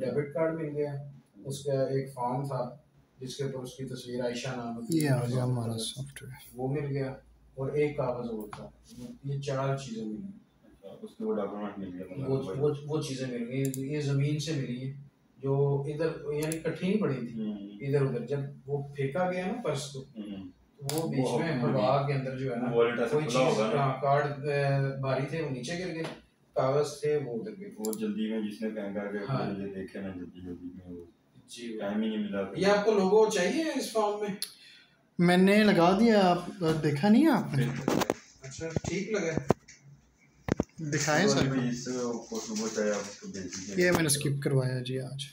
Debit card मिल गया उसका एक फॉर्म था जिसके ऊपर उसकी तस्वीर आयशा नाम ये आ गया हमारा सॉफ्टवेयर वो मिल गया और एक कागज़ और था ये चार चीज़ें मिली। उसके वो डॉक्यूमेंट मिल गया वो वो वो चीज़ें मिल गई ये ज़मीन से मिली है जो इधर यानी इकट्ठी नहीं पड़ी थी हम्म, इधर उधर जब वो फेंका गया ना पर्स को हम्म, तो वो बीच वो में हवा के अंदर जो है ना वॉलेट ऐसे कोई खुला चीज़ होगा ना? हाँ, कार्ड अ, भारी थे वो नीचे गिर गए कागज़ थे वो उधर गए वो जल्दी में जिसने कहेंगे कि हाँ। मुझे देखे ना जल्दी जल्दी में वो जी टाइम ही नहीं मिला ये आपको लोगो चाहिए इस फॉर्म में? मैंने लगा दिया आप देखा नहीं आपने अच्छा ठीक लगा। दिखाए सर। ये मैंने स्किप करवाया जी आज।